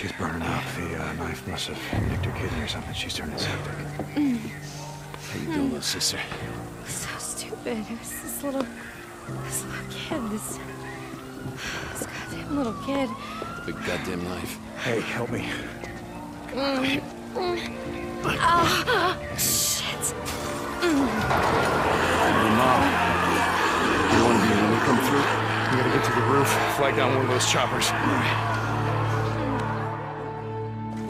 she's burning up. The uh, knife must have nicked her kidney or something. She's turning septic. How you doing, little sister? So stupid. It was this little, this little kid. This, this goddamn little kid. Big goddamn knife. Hey, help me. oh Shit. Your mom. You want to be when we come through? We gotta get to the roof, flag down one of those choppers.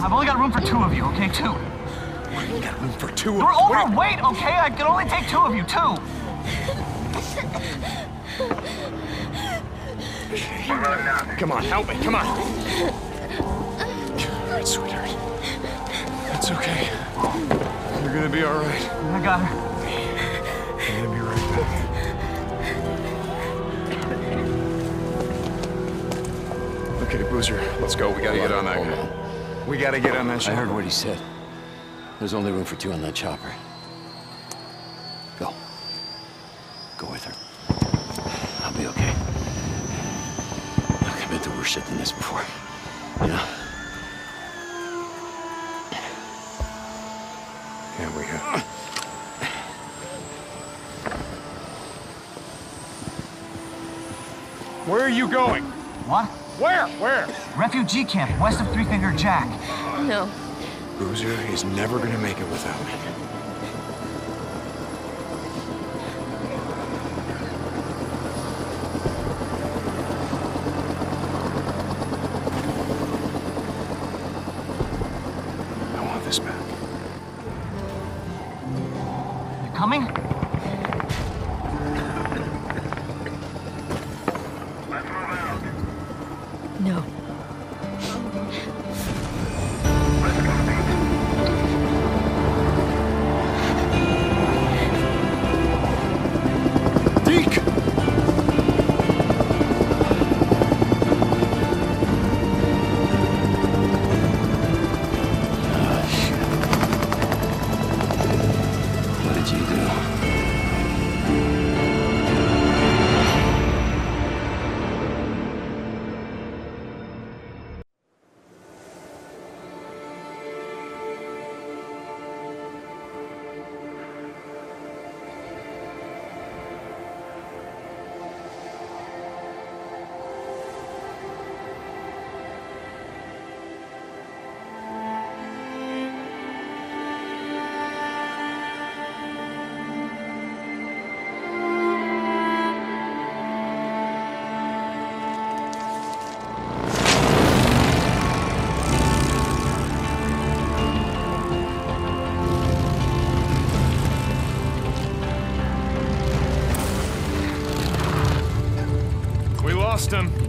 I've only got room for two of you, okay? Two. we got room for two. of You're What are- overweight, okay? I can only take two of you, two. Come on, help me. Come on. All right, sweetheart. It's okay. You're gonna be all right. I got her. I'm gonna be right back. Okay, Boozer, let's go. We gotta get on that guy. We gotta get on that chopper. I heard what he said. There's only room for two on that chopper. Refugee camp west of Three Finger Jack. No. Boozer is never gonna make it without me. I want this back. You coming?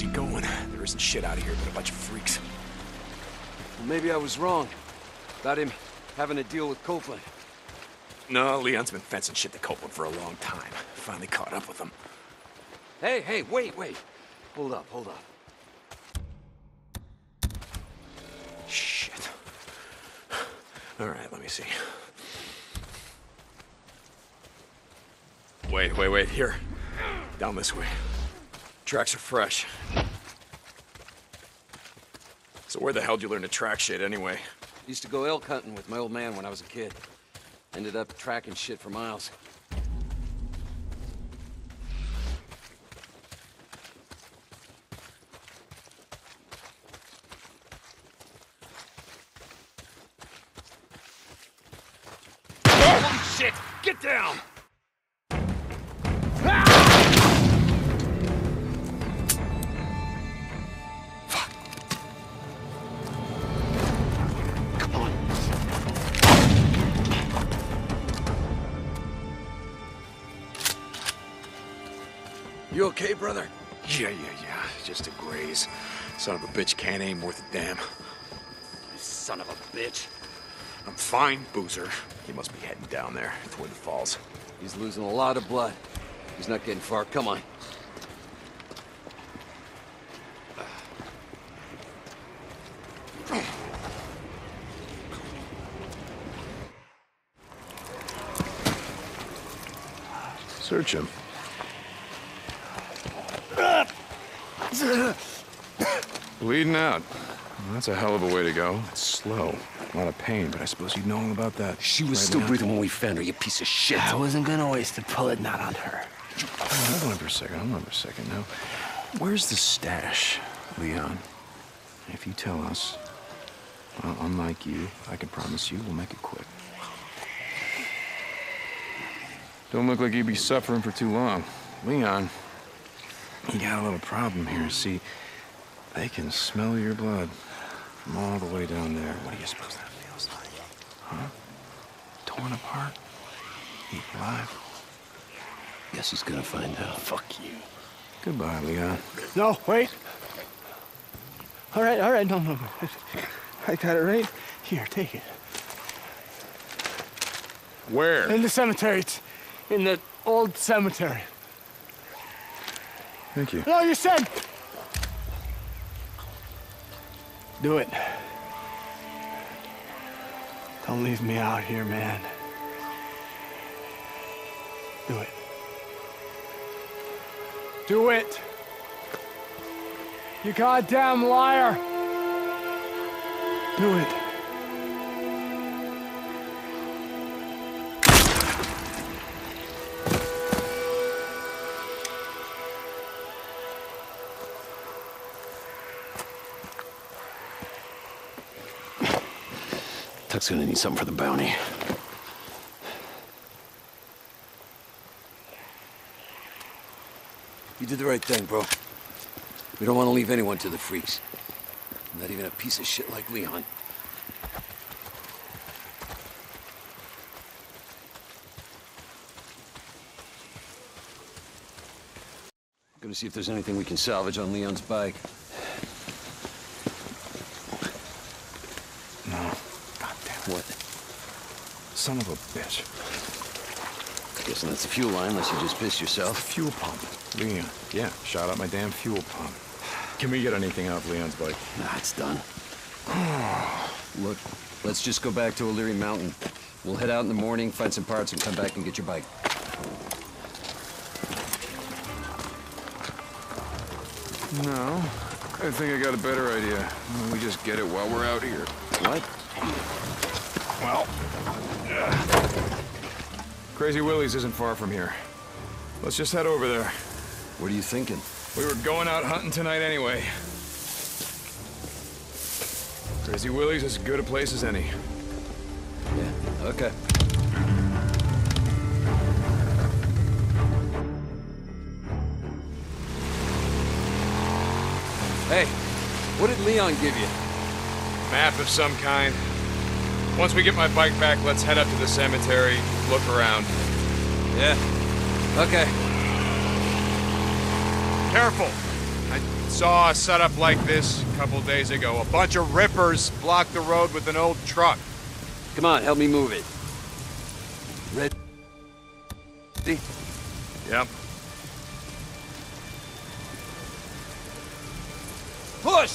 He going? There isn't shit out of here but a bunch of freaks. Well, maybe I was wrong about him having to deal with Copeland. No, Leon's been fencing shit to Copeland for a long time. Finally caught up with him. Hey, hey, wait, wait. Hold up, hold up. Shit. All right, let me see. Wait, wait, wait. Here. Down this way. Tracks are fresh. So where the hell did you learn to track shit anyway? Used to go elk hunting with my old man when I was a kid. Ended up tracking shit for miles. Holy shit! Get down! Bitch can't aim worth a damn. You Son of a bitch. I'm fine, Boozer. He must be heading down there toward the falls. He's losing a lot of blood. He's not getting far. Come on. Search him. Bleeding out. Well, that's a hell of a way to go. It's slow. A lot of pain, but I suppose you'd know all about that. She was right still now. breathing when we found her, you piece of shit. I wasn't gonna waste a bullet not on her. Hold on for a second. Hold on for a second now. Where's the stash, Leon? If you tell us, well, unlike you, I can promise you we'll make it quick. Don't look like you'd be suffering for too long. Leon, you got a little problem here. See, they can smell your blood from all the way down there. What do you suppose that feels like? Huh? Torn apart? Eaten alive? Guess he's gonna find out. Fuck you. Goodbye, Leon. No, wait. All right, all right, no, no, no. I got it right here. Take it. Where? In the cemetery. It's in the old cemetery. Thank you. No, you said. Do it. Don't leave me out here, man. Do it. Do it. You goddamn liar. Do it. Tuck's gonna need something for the bounty. You did the right thing, bro. We don't want to leave anyone to the freaks. Not even a piece of shit like Leon. Gonna see if there's anything we can salvage on Leon's bike. No. God damn it. What? Son of a bitch. Guessing that's the fuel line, unless you just pissed yourself. Fuel pump. Leon. Yeah, shot out my damn fuel pump. Can we get anything out of Leon's bike? Nah, it's done. Look, let's just go back to O'Leary Mountain. We'll head out in the morning, find some parts, and come back and get your bike. No. I think I got a better idea. We just get it while we're out here. What? Well. Crazy Willie's isn't far from here. Let's just head over there. What are you thinking? We were going out hunting tonight anyway. Crazy Willie's as good a place as any. Yeah, okay. Hey, what did Leon give you? Map of some kind. Once we get my bike back, let's head up to the cemetery, look around. Yeah. Okay. Careful! I saw a setup like this a couple days ago. A bunch of rippers blocked the road with an old truck. Come on, help me move it. Ready? Yep. Push!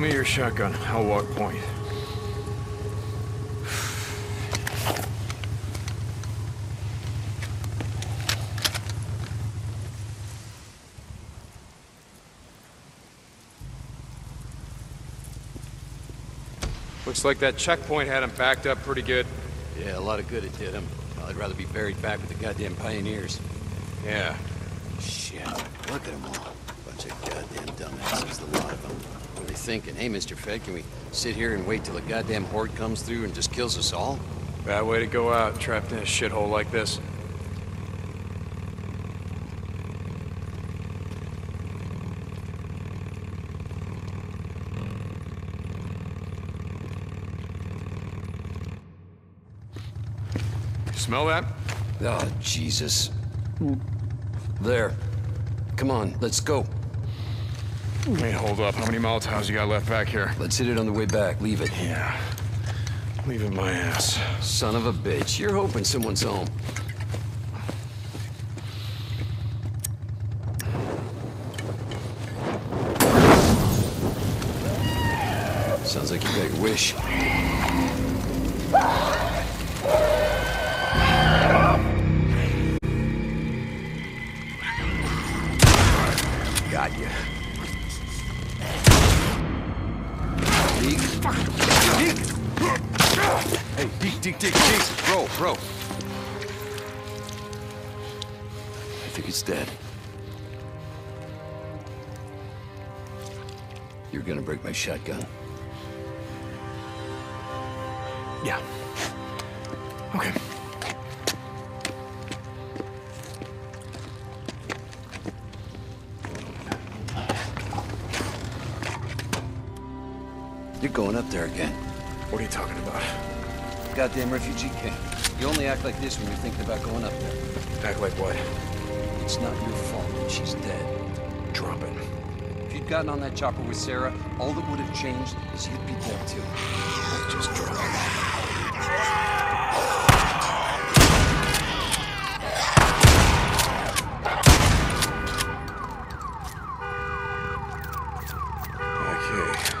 me your shotgun. I'll walk point. Looks like that checkpoint had him backed up pretty good. Yeah, a lot of good it did him. I'd rather be buried back with the goddamn pioneers. Yeah. Shit, look at them all. Bunch of goddamn dumbasses, the lot of them. What are they thinking? Hey, Mr. Fed, can we sit here and wait till a goddamn horde comes through and just kills us all? Bad way to go out, trapped in a shithole like this. Smell that? Oh, Jesus. There. Come on, let's go. Hey, hold up. How many Molotovs you got left back here? Let's hit it on the way back. Leave it. Yeah. Leave it my ass. Son of a bitch. You're hoping someone's home. Sounds like you got your wish. Bro. I think it's dead. You're gonna break my shotgun. Yeah. Okay. You're going up there again. What are you talking about? Goddamn refugee camp. You only act like this when you're thinking about going up there. Act like what? It's not your fault that she's dead. Drop it. If you'd gotten on that chopper with Sarah, all that would have changed is you'd be dead too. Just drop it. Okay.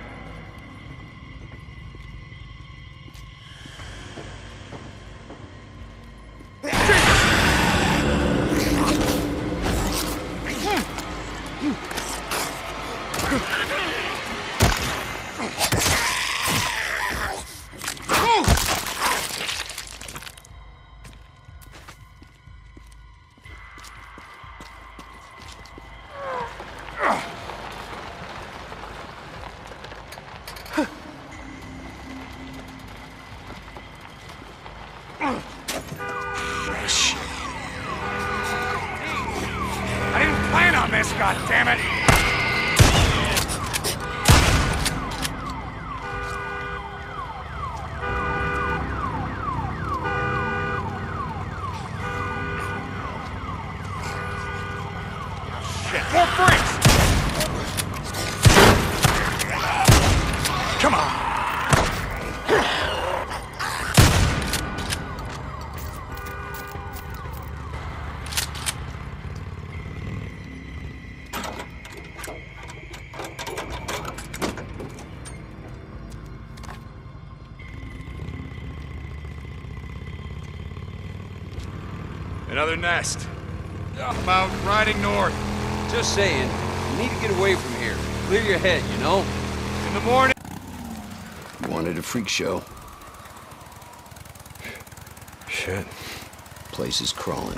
Another nest. About riding north. Just saying, you need to get away from here. Clear your head, you know? In the morning. Wanted a freak show. Shit. Place is crawling.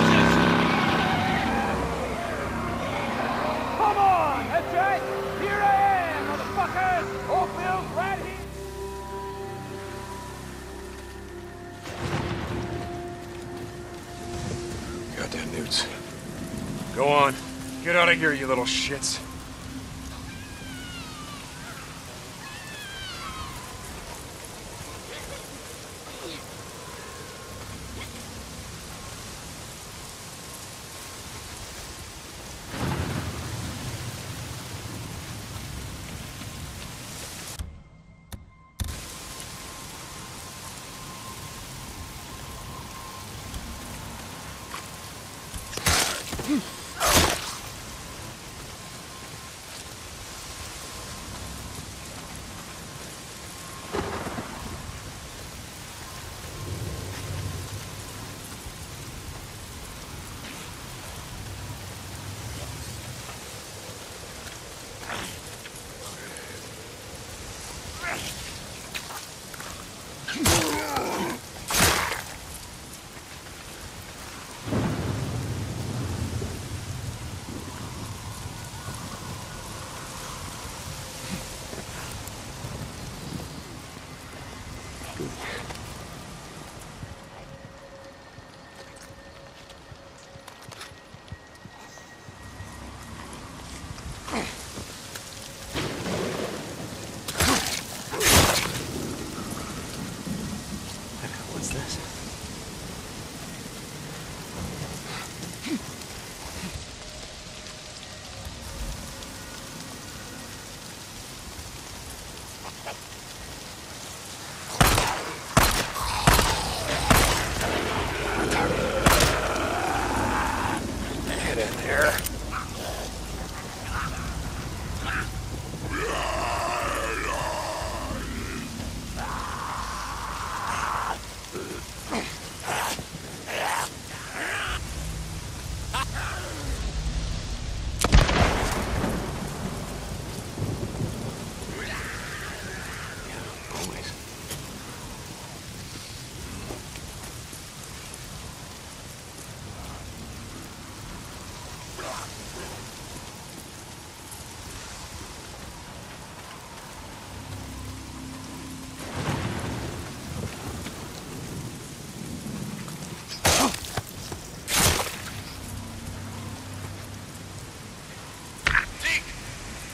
Get out of here, you little shits.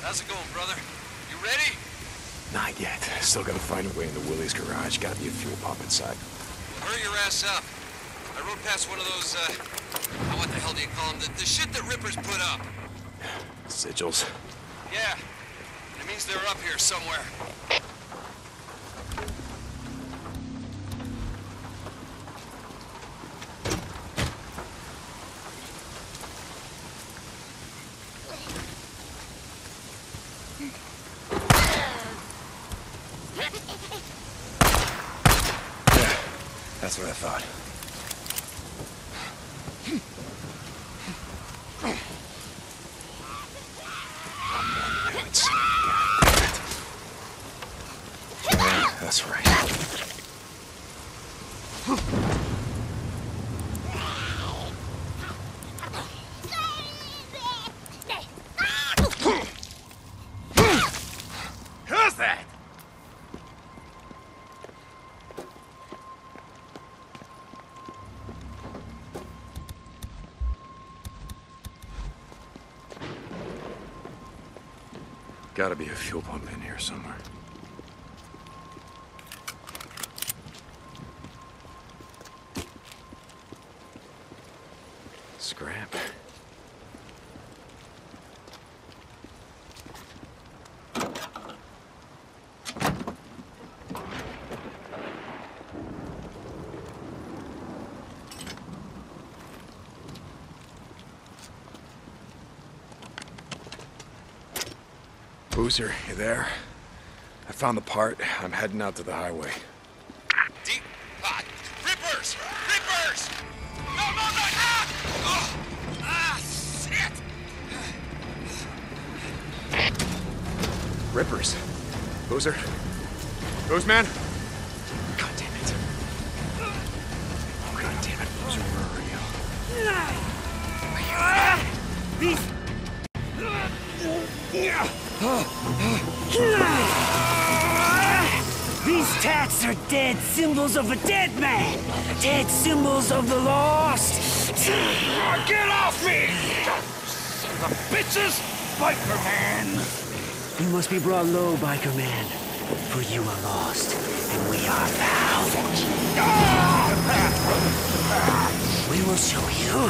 How's it going, brother? You ready? Not yet. Still gotta find a way into Willie's garage. Gotta be a fuel pump inside. Hurry your ass up. I rode past one of those, uh, oh, what the hell do you call them? The, the shit that Rippers put up. Sigils. Yeah. It means they're up here somewhere. Thought. Gotta be a fuel pump in here somewhere. Boozer, you there? I found the part. I'm heading out to the highway. Deep pot. Rippers! Rippers! No, no, no! Ah! Oh! Ah, shit! Rippers. Boozer? Boozman? God damn it. Oh, God damn it. Boozer, where are you? These tats are dead symbols of a dead man. Dead symbols of the lost. Get off me! The bitches! Biker man! You must be brought low, biker man. For you are lost, and we are found. We will show you.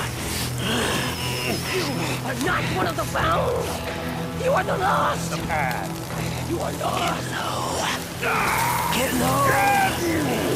You are not one of the found. You are the lost. The path. You are lost. Get low. Get low. Low.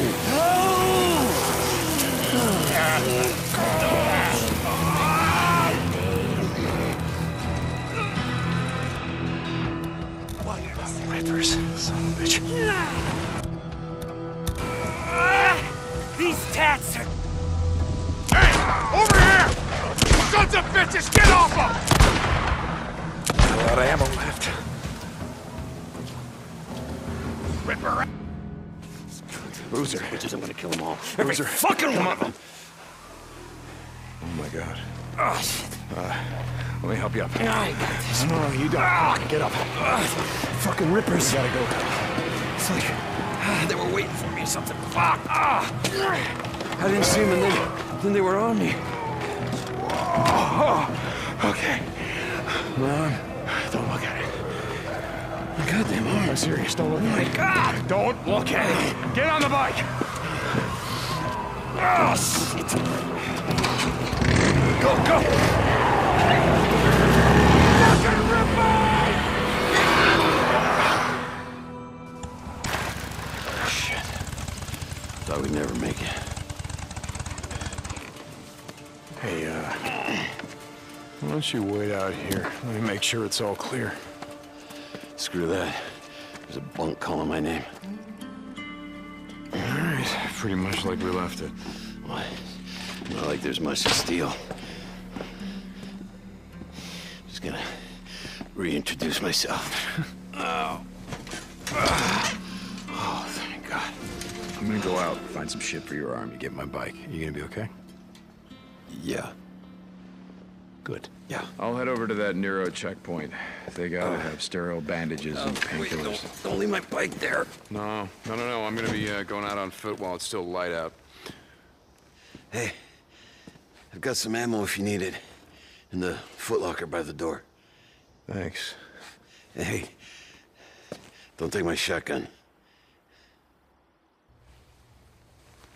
All. Fucking one of them! Oh, my God. Oh, shit. Let me help you up. I got this. No, no, you don't. Get up. Fucking rippers. You gotta go. It's like ah, they were waiting for me or something. Fuck. Ah. I didn't see them, and then, then they were on me. Okay. Mom, Don't look at it. My goddamn arm. I'm serious. Don't look at it. God! Don't look at it! Get on the bike! Oh! Go, go! Shit. Thought we'd never make it. Hey, uh... Why don't you wait out here? Let me make sure it's all clear. Screw that. There's a bunk calling my name. Pretty much like we left it. What? Not like there's much to steal. Just gonna reintroduce myself. oh. Oh, thank God. I'm gonna go out, find some shit for your arm. Get my bike. Are You gonna be okay? Yeah. Good. Yeah. I'll head over to that Nero checkpoint. They gotta have sterile bandages and Wait, painkillers. don't, don't leave my bike there. No, no, no, no. I'm gonna be uh, going out on foot while it's still light out. Hey, I've got some ammo if you need it. In the footlocker by the door. Thanks. Hey, don't take my shotgun.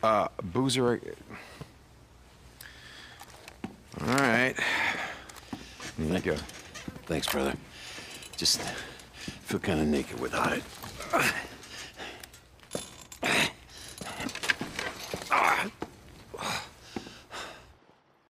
Uh, Boozer. All right. Thank you. Thanks, brother. Just feel kind of naked without it.